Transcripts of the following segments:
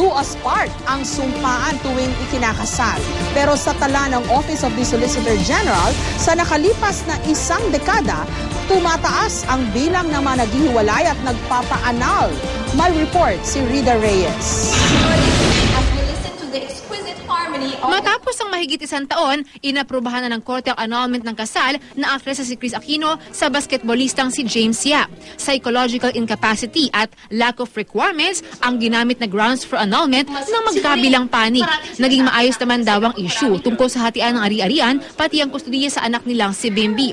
do as part ang sumpaan tuwing ikinakasal. Pero sa tala ng Office of the Solicitor General, sa nakalipas na isang dekada, tumataas ang bilang ng mga naghihiwalay at nagpapaanal. May report si Rida Reyes. Of Matapos ang mahigit isang taon, inaprubahan na ng korte ang annulment ng kasal na aktresa si Chris Aquino sa basketballistang si James Yap. Psychological incapacity at lack of requirements ang ginamit na grounds for annulment ng magkabilang panig. Naging maayos naman daw ang issue tungkol sa hatian ng ari-arian pati ang kustudiya sa anak nilang si Bimbi.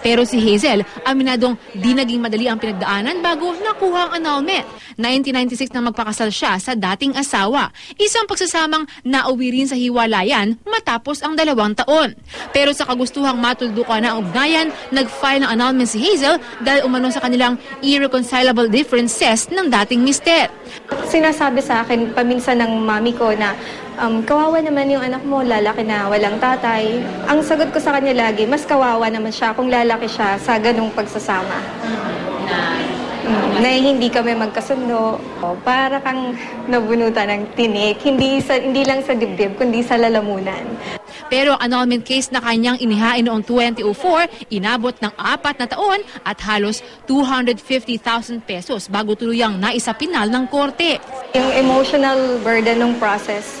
Pero si Hazel, aminadong di naging madali ang pinagdaanan bago nakuha ang annulment. 1996 na magpakasal siya sa dating asawa. Isang pagsasamang nauwi rin sa hiwalayan matapos ang dalawang taon. Pero sa kagustuhang matuldukan na ang ugnayan, nag-file ng annulment si Hazel dahil umano sa kanilang irreconcilable differences ng dating mister. Sinasabi sa akin paminsan ng mami ko na um, kawawa naman yung anak mo, lalaki na walang tatay. Ang sagot ko sa kanya lagi, mas kawawa naman siya kung lalaki siya sa ganung pagsasama. Mm, na hindi kami magkasundo. O, Para kang nabunutan ng tinik, hindi, sa, hindi lang sa dibdib, kundi sa lalamunan. Pero ang annulment case na kanyang inihain noong 2004, inabot ng apat na taon at halos 250,000 pesos bago tuluyang naisapinal ng korte. Yung emotional burden ng process.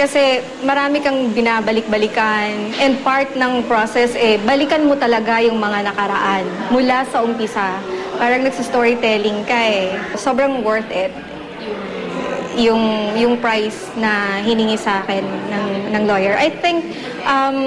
Kasi marami kang binabalik-balikan and part ng process eh, balikan mo talaga yung mga nakaraan mula sa umpisa. Parang nagsa-storytelling ka eh. Sobrang worth it yung yung price na hiningi sa akin ng ng lawyer. I think um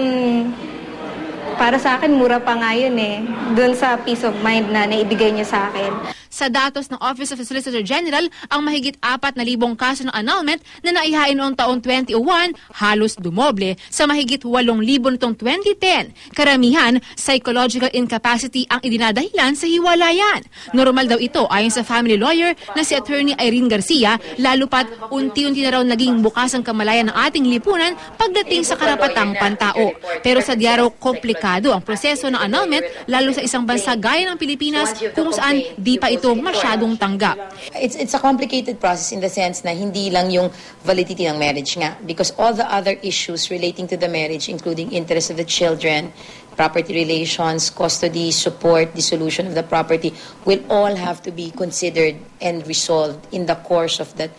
para sa akin mura pa nga yun eh. Doon sa peace of mind na naibigay niya sa akin. Sa datos ng Office of the Solicitor General, ang mahigit 4,000 kaso ng annulment na naihain noong taong 2001 halos dumoble sa mahigit 8,000 nitong 2010. Karamihan, psychological incapacity ang idinadahilan sa hiwalayan. Normal daw ito ayon sa family lawyer na si Attorney Irene Garcia, lalo pat unti-unti na raw naging bukas ang kamalayan ng ating lipunan pagdating sa karapatang pantao. Pero sa raw komplikado ang proseso ng annulment, lalo sa isang bansa gaya ng Pilipinas kung saan di pa ito masyadong tanggap. It's it's a complicated process in the sense na hindi lang yung validity ng marriage nga because all the other issues relating to the marriage including interest of the children, property relations, custody, support, dissolution of the property will all have to be considered and resolved in the course of that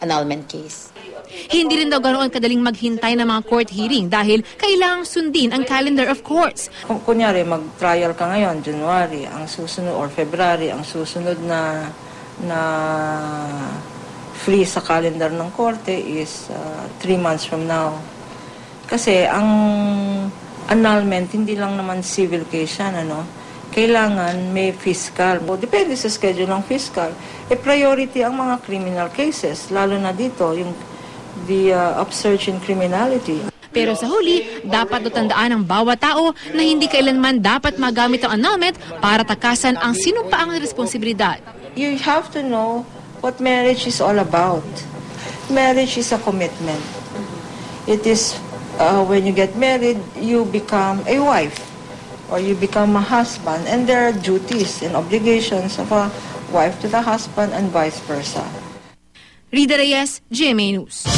annulment case. Hindi rin daw ganoon kadaling maghintay ng mga court hearing dahil kailangang sundin ang calendar of courts. Kung kunyari mag-trial ka ngayon, January, ang susunod or February, ang susunod na na free sa calendar ng korte is uh, months from now. Kasi ang annulment, hindi lang naman civil case yan, ano? Kailangan may fiscal. O, depende sa schedule ng fiscal. E priority ang mga criminal cases, lalo na dito, yung the uh, upsurge in criminality. Pero sa huli, dapat tandaan ng bawat tao na hindi kailanman dapat magamit ang annulment para takasan ang sinumpaang responsibilidad. You have to know what marriage is all about. Marriage is a commitment. It is uh, when you get married, you become a wife or you become a husband, and there are duties and obligations of a wife to the husband and vice versa. Rida Reyes, GMA News.